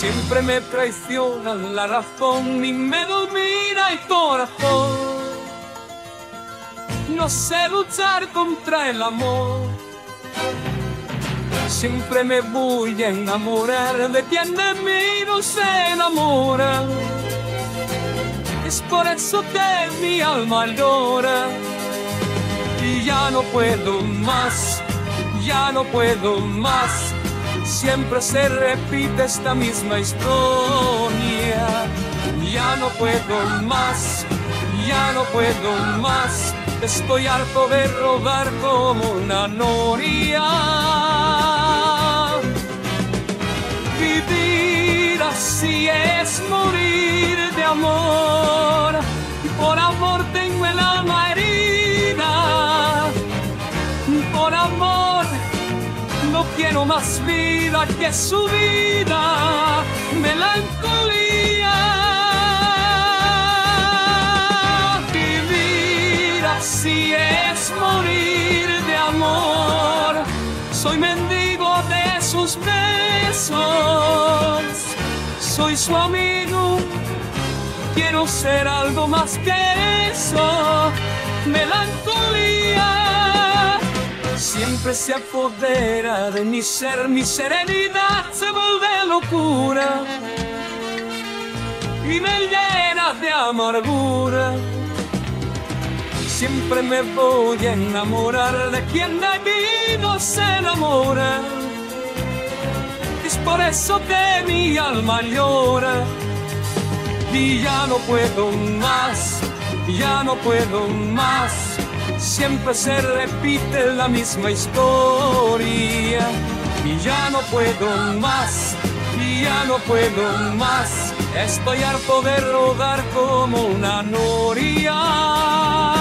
Siempre me traiciona la razón y me domina el corazón. No sé luchar contra el amor. Siempre me voy a enamorar de quien de mí no se enamora. Es por eso que mi alma llora. Y ya no puedo más, ya no puedo más. Siempre se repite esta misma historia. Ya no puedo más, ya no puedo más. Estoy harto de rodar como una noria. Quiero más vida que su vida. Melancolía. Vivir así es morir de amor. Soy mendigo de sus besos. Soy su amigo. Quiero ser algo más que eso. Melancolía. Siempre se apodera de mi ser, mi serenidad se vuelve locura y me llena de amargura. Siempre me voy a enamorar de quien de mí no se enamora. Es por eso que mi alma llora y ya no puedo más, ya no puedo más. Siempre se repite la misma historia y ya no puedo más, y ya no puedo más. Estoy harto de rodar como una noria.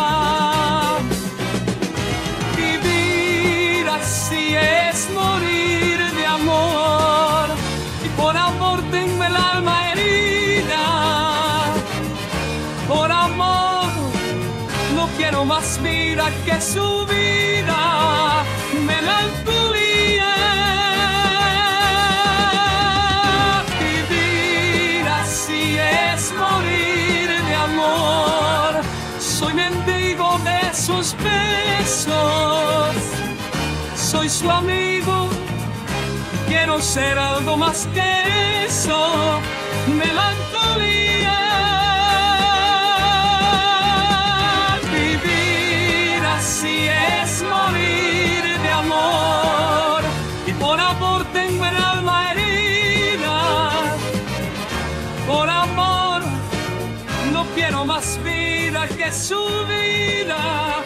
Más vida que su vida, melancolía. Vivir así es morir de amor. Soy mendigo de sus besos. Soy su amigo. Quiero ser algo más que eso. Melancolía. Más vida que su vida.